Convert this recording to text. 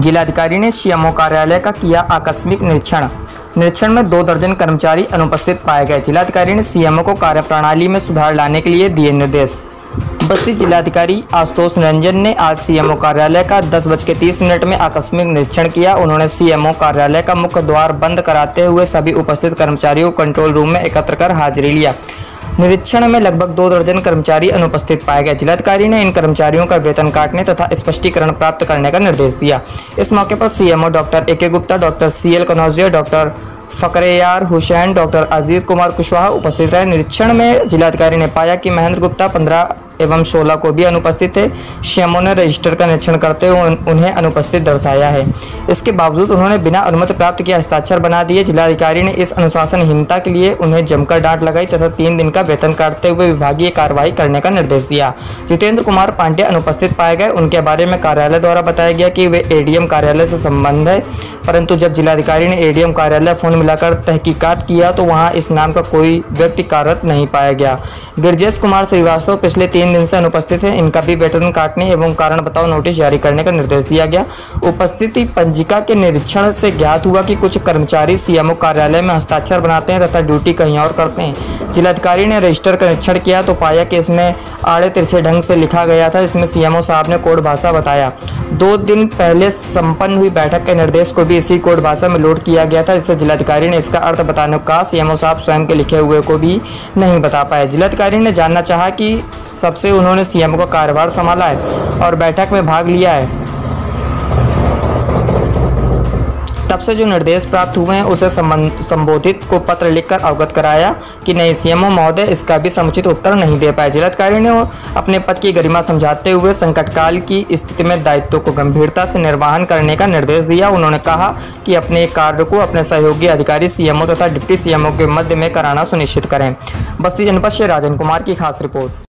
जिलाधिकारी ने सीएमओ कार्यालय का किया आकस्मिक निरीक्षण। निरीक्षण में दो दर्जन कर्मचारी अनुपस्थित पाए गए। जिलाधिकारी ने सीएमओ को कार्यप्रणाली में सुधार लाने के लिए दिए निर्देश। बस्ती जिलाधिकारी आशुतोष रंजन ने आज सीएमओ कार्यालय का दस बज के तीस मिनट में आकस्मिक निरीक्षण किया। उन्होंने सीएमओ कार्यालय का मुख्य द्वार बंद कराते हुए सभी उपस्थित कर्मचारियों को कंट्रोल रूम में एकत्र कर हाजिरी लिया। निरीक्षण में लगभग दो दर्जन कर्मचारी अनुपस्थित पाए गए। जिलाधिकारी ने इन कर्मचारियों का वेतन काटने तथा स्पष्टीकरण प्राप्त करने का निर्देश दिया। इस मौके पर CMO doctor A K Gupta, doctor C L Kanaujia doctor Fakhreyar Hussain, doctor Ajit Kumar Kushwaha उपस्थित रहे। निरीक्षण में जिलाधिकारी ने पाया कि महेंद्र गुप्ता पंद्रह एवं 16 को भी अनुपस्थित थे। श्यामो ने रजिस्टर का निरीक्षण करते हुए उन्हें अनुपस्थित दर्शाया है। इसके बावजूद उन्होंने बिना अनुमति प्राप्त किए हस्ताक्षर बना दिए। जिलाधिकारी ने इस अनुशासनहीनता के लिए उन्हें जमकर डांट लगाई तथा तीन दिन का वेतन काटते हुए विभागीय कार्रवाई करने का निर्देश दिया। जितेंद्र कुमार पांडे अनुपस्थित पाए गए। उनके बारे में कार्यालय द्वारा बताया गया कि वे एडीएम कार्यालय से संबंध है। परंतु जब जिलाधिकारी ने एडीएम कार्यालय फ़ोन मिलाकर तहकीकात किया तो वहाँ इस नाम का कोई व्यक्ति कार्यरत नहीं पाया गया। गिरजेश कुमार श्रीवास्तव पिछले तीन दिन से अनुपस्थित है। इनका भी वेतन काटने एवं कारण बताओ नोटिस जारी करने का निर्देश दिया गया। उपस्थिति पंजिका के निरीक्षण से ज्ञात हुआ कि कुछ कर्मचारी सीएमओ कार्यालय में हस्ताक्षर बनाते हैं तथा ड्यूटी कहीं और करते हैं। जिलाधिकारी ने रजिस्टर का निरीक्षण किया तो पाया कि इसमें आड़े तिरछे ढंग से लिखा गया था इसमें सीएमओ साहब ने कोड भाषा बताया। दो दिन पहले संपन्न हुई बैठक के निर्देश को भी इसी कोड भाषा में लोड किया गया था, जिससे जिलाधिकारी ने इसका अर्थ बताने को सीएमओ साहब स्वयं के लिखे हुए को भी नहीं बता पाए जिलाधिकारी ने जानना चाहा कि सबसे उन्होंने सीएम का कार्यभार संभाला है और बैठक में भाग लिया है। तब से जो निर्देश प्राप्त हुए हैं, उसे संबोधित को पत्र लिखकर अवगत कराया कि नहीं सीएमओ महोदय इसका भी समुचित उत्तर नहीं दे पाए। जिलाधिकारी ने अपने पद की गरिमा समझाते हुए संकट काल की स्थिति में दायित्व को गंभीरता से निर्वहन करने का निर्देश दिया। उन्होंने कहा कि अपने कार्य को अपने सहयोगी अधिकारी, सीएमओ तथा डिप्टी सीएमओ के मध्य में कराना सुनिश्चित करें। बस्ती जनपद से राजन कुमार की खास रिपोर्ट।